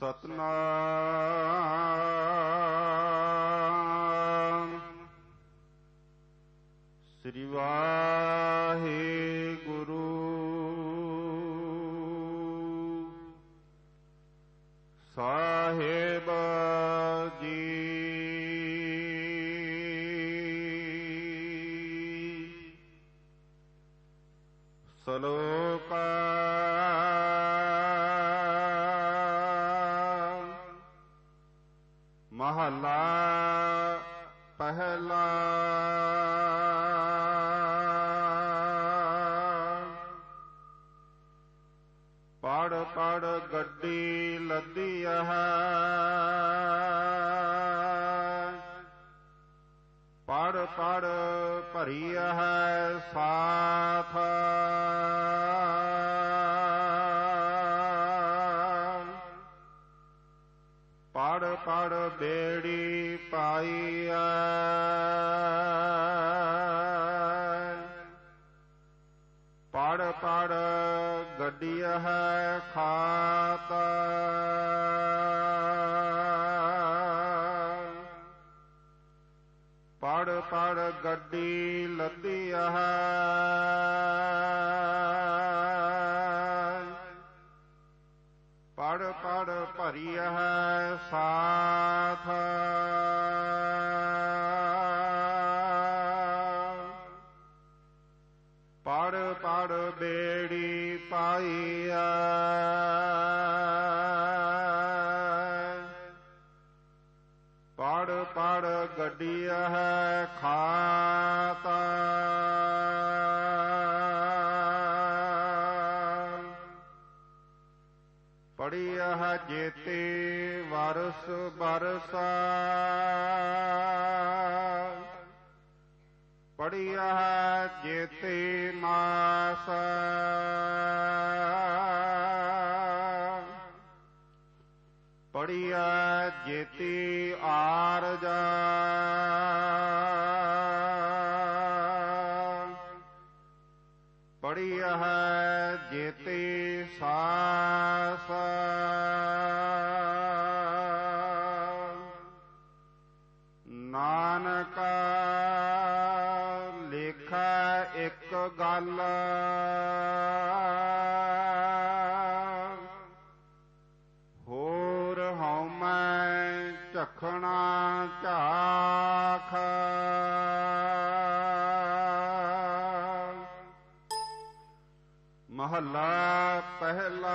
ਸਤਨਾਮ। ਸ੍ਰੀ ਵਾਹਿਗੁਰੂ। ਮਹਲਾ ਪਹਿਲਾ। ਪੜ ਪੜ ਗੱਡੀ ਲੱਦੀ ਹੈ। ਪੜ ਪੜ ਭਰੀ ਹੈ ਸਾਥ। ਗੱਡੀ ਹੈ ਖਾਤ ਪੜ ਪੜ ਗੱਡੀ ਲੱਦੀ ਹੈ ਪੜ ਪੜ ਭਰੀ ਹੈ ਸਾਥ। ਪੜਿਆ ਜੇਤੇ ਵਰਸ ਬਰਸਾ। ਪੜਿਆ ਜੇਤੇ ਮਾਸ। ਪੜਿਆ ਜੇਤੀ ਆਰਜਾ। ਮਹੱਲਾ ਪਹਿਲਾ।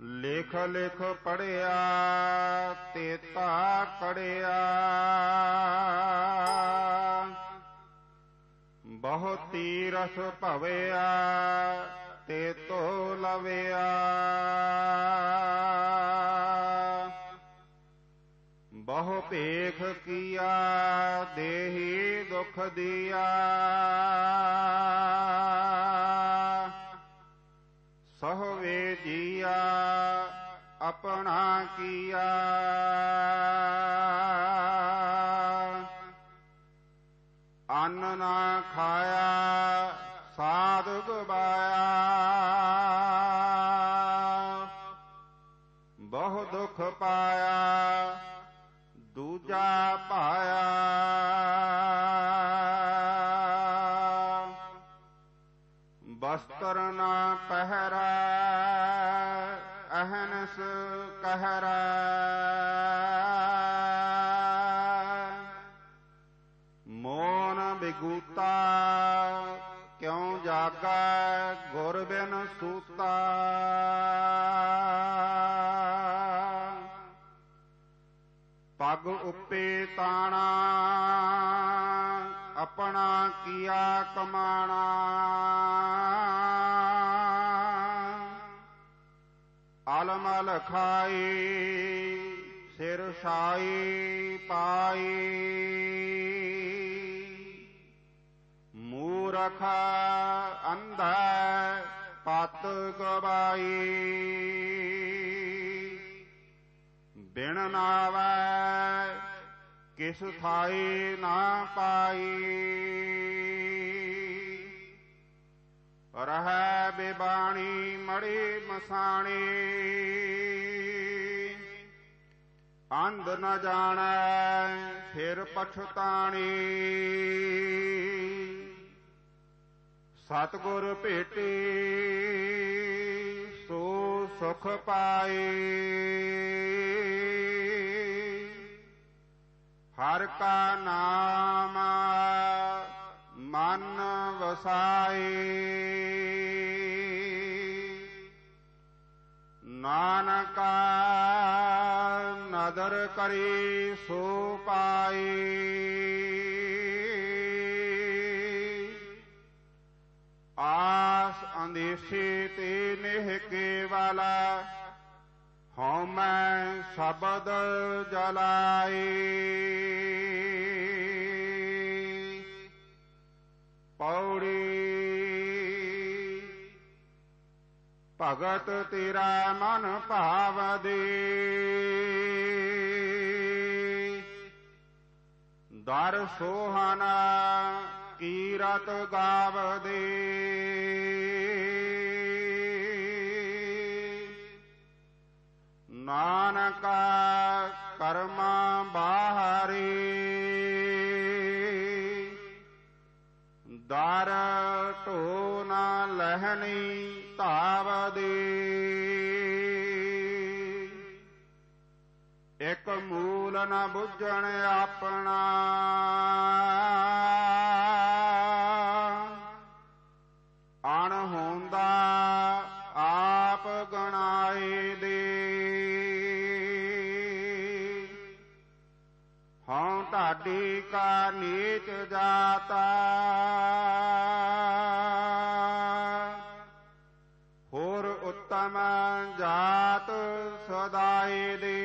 ਲਿਖ ਲਿਖ ਪੜਿਆ ਤੇਤਾ ਕੜਿਆ ਬਹੁਤੀ ਰਸ ਭਵਿਆ ਤੇ ਤੋ ਲਵਿਆ। ਭੇਖ ਕੀਆ, ਦੇਹੀ ਦੁਖ ਦਿਆ। ਸਹਵੇ ਜੀਆ, ਆਪਣਾ ਕੀਆ। ਅੰਨ ਨਾ ਖਾਇਆ ਸਾਧ ਗਵਾਇਆ ਬਹੁ ਦੁਖ ਪਾ ਅਹਨਸ ਕਹਿਰਾ ਮੋਨ ਬਿਗੂਤਾ ਕਿਉ ਜਾਗੈ ਗੁਰ ਬਿਨ ਸੂਤਾ ਪਗ ਉੱਪੇ ਤਾਣਾ ਆਪਣਾ ਕੀਆ ਕਮਾਣਾ ਮਲ ਖਾਈ, ਸਿਰ ਸਾਈ ਪਾਈ। ਮੂਰਖ ਅੰਧਾ ਪਤ ਗਵਾਈ ਬਿਨ ਨਾਵੈ ਕਿਸ ਥਾਈ ਨਾ ਪਾਈ। ਰਹਿ ਬਿਬਾਣੀ ਮੜੀ ਮਸਾਣੀ। ਅੰਧ ਨ ਜਾਣੈ, ਫਿਰ ਪਛਤਾਣੀ। ਸਤਗੁਰ ਭੇਟੇ, ਸੋ ਸੁਖ ਪਾਏ ਹਰ ਕਾ ਨਾਮ ਮਨ ਵਸਾਏ ਨਾਨਕਾ ਨਦਰ ਕਰੀ ਸੋ ਪਾਏ ਆਸ ਅੰਦੇਸ਼ੇ ਤੇ ਨਿਹ ਕੇਵਲਾ, ਹਉ ਮੈਂ ਸ਼ਬਦ ਜਲਾਏ ਪੌੜੀ ਭਗਤ ਤੇਰਾ ਮਨ ਭਾਵ ਦੇ ਦਰ ਸੋਹਨਾ ਕੀਰਤ ਗਾਵਦੇ। ਨਾਨਕਾ ਨਾ ਲਹਿਣੀ ਧਾਵਦੇ ਇਕ ਮੂਲ ਨ ਬੁੱਝਣ ਆਪਣਾ। ਅਣ ਹੁੰਦਾ ਆਪ ਗਣਾਏ ਦੇ। ਹਉ ਢਾਡੀ ਕਾ ਨੀਚ ਜਾਤਾ। ਜਾਤ ਸਦਾਏ ਦੇ।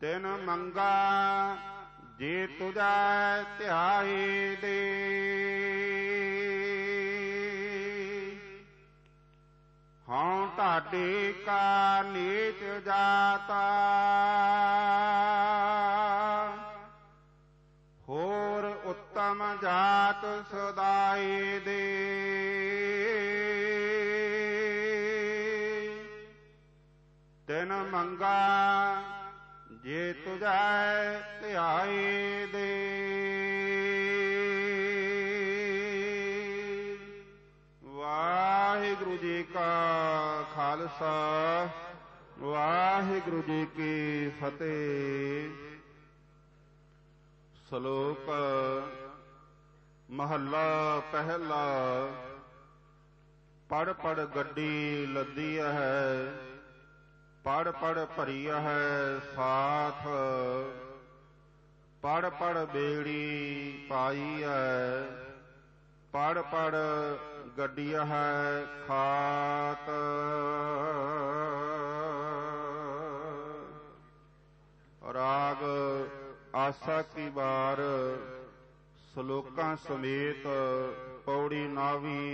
ਤਿਨ ਮੰਗਾ ਜੇ ਤੁਜੈ ਧਿਆਏ ਦੇ। ਹਉ ਢਾਡੇ ਕਾ ਨੀਚ ਜਾਤਾ। ਤਿਨ ਮੰਗਾ, ਜੇ ਤੁਜੈ ਧਿਆਏ ਦੇ। ਵਾਹਿਗੁਰੂ ਜੀ ਕਾ ਖਾਲਸਾ, ਵਾਹਿਗੁਰੂ ਜੀ ਕੀ ਫਤਿਹ। ਸ਼ਲੋਕ ਮਹੱਲਾ ਪਹਿਲਾ ਪੜ ਪੜ ਗੱਡੀ ਲੱਦੀ ਹੈ। ਪੜ ਪੜ ਭਰੀ ਹੈ ਸਾਥ। ਪੜ ਪੜ ਬੇੜੀ ਪਾਈ ਹੈ ਪੜ ਪੜ ਗੱਡੀ ਹੈ ਖਾਤ। ਰਾਗ ਆਸਾ ਕੀ ਵਾਰ ਸ਼ਲੋਕਾਂ ਸਮੇਤ ਪੌੜੀ ਨਾਵੀ।